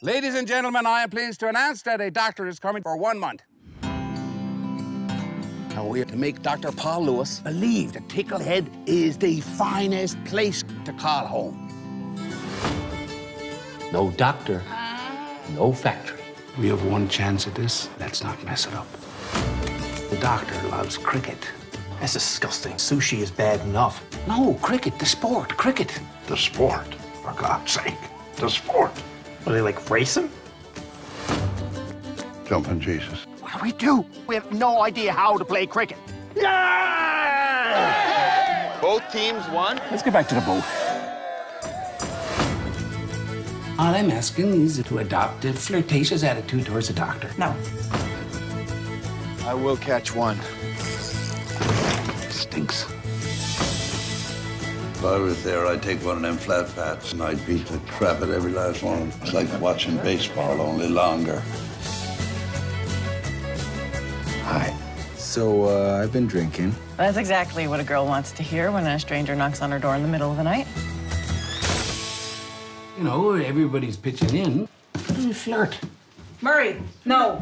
Ladies and gentlemen, I am pleased to announce that a doctor is coming for one month. Now we have to make Dr. Paul Lewis believe that Tickle Head is the finest place to call home. No doctor, no factory. We have one chance at this. Let's not mess it up. The doctor loves cricket. That's disgusting. Sushi is bad enough. No, cricket, the sport, cricket. The sport, for God's sake. The sport. Are they like racing? Jumping Jesus. What do we do? We have no idea how to play cricket. Both teams won. Let's get back to the boat. All I'm asking is to adopt a flirtatious attitude towards the doctor. No. I will catch one. If I was there, I'd take one of them flat pats and I'd beat the crap at every last one. It's like watching baseball, only longer. Hi. So, uh, I've been drinking. That's exactly what a girl wants to hear when a stranger knocks on her door in the middle of the night. You know, everybody's pitching in. Why don't flirt? Murray, no.